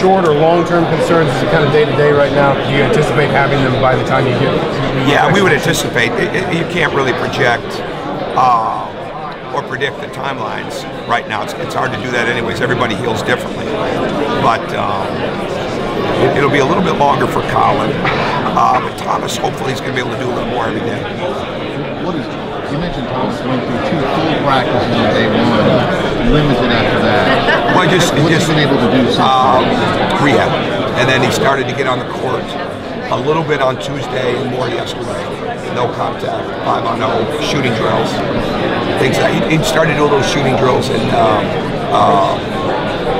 short or long-term concerns? Is it kind of day to day right now? Do you anticipate having them by the time you get? Yeah, we would anticipate. It, it, you can't really project uh, or predict the timelines right now. It's, it's, hard to do that anyways. Everybody heals differently, but um, it, will be a little bit longer for Colin. Uh, but Thomas, hopefully, he's going to be able to do a little more every day. What is you mentioned Thomas went through two full practices on day one, limited after that. Well, just What's just been able to do since um, rehab, and then he started to get on the court a little bit on Tuesday and more yesterday. No contact, five on no shooting drills, things like he, he started doing those shooting drills and um, uh,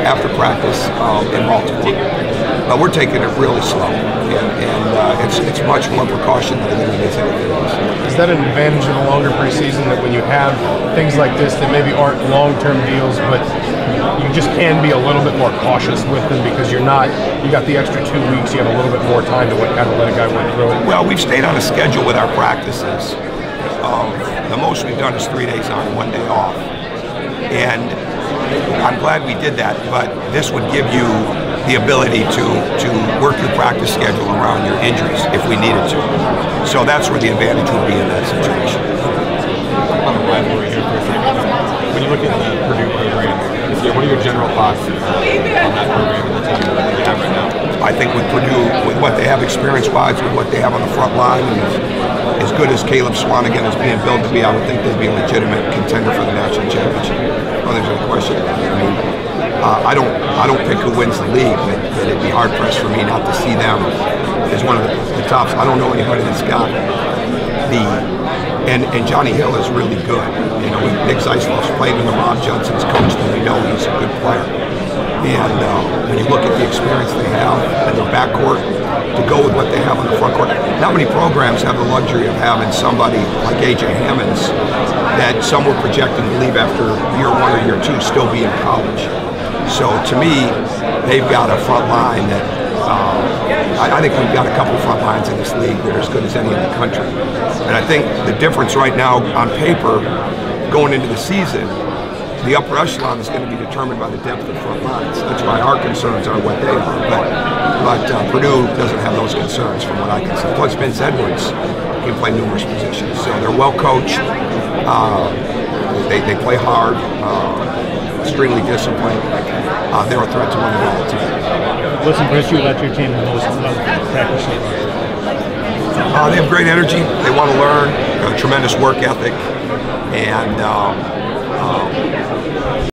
after practice um, in Baltimore. But we're taking it really slow, and, and uh, it's it's much more precaution than anything else. Is that an advantage in a longer preseason that when you have things like this that maybe aren't long-term deals, but you just can be a little bit more cautious with them because you're not you got the extra two weeks, you have a little bit more time to what kind of let a guy work through it. Well, we've stayed on a schedule with our practices. Um, the most we've done is three days on, one day off, and I'm glad we did that. But this would give you the ability to to work your practice schedule around your injuries if we needed to. So that's where the advantage would be in that situation. On the rivalry here for a second, when you look at the Purdue program, what are your general thoughts on that program and the team that you have right now? I think with Purdue, with what they have experience-wise, with what they have on the front line, and as, as good as Caleb Swanigan is being built to be, I would think they'd be a legitimate contender for the national championship. Don't there's any question. I mean, uh, I don't I don't pick who wins the league, but, but, it'd be hard pressed for me not to see them as one of the, the tops. I don't know anybody that's got the and, and Johnny Hill is really good. You know, Nick Zeisloff's played in the Rob Johnson's coached, and we know he's a good player. And uh, when you look at the experience they have in their backcourt to go with what they have on the front court, not many programs have the luxury of having somebody like AJ Hammons that some were projecting to leave after year one or year two still be in college. So to me, they've got a front line that um, I, I, think we've got a couple front lines in this league that are as good as any in the country. And I think the difference right now on paper, going into the season, the upper echelon is going to be determined by the depth of the front lines. That's why our concerns are what they are. But, but uh, Purdue doesn't have those concerns from what I can see. Plus, Vince Edwards can play numerous positions. So they're well coached. Uh, they, they play hard. Uh, extremely disciplined. Uh, they're a threat to win the ball team. What's impressed you about your team the most about practice? Uh, they have great energy. They want to learn, a tremendous work ethic, and um, um,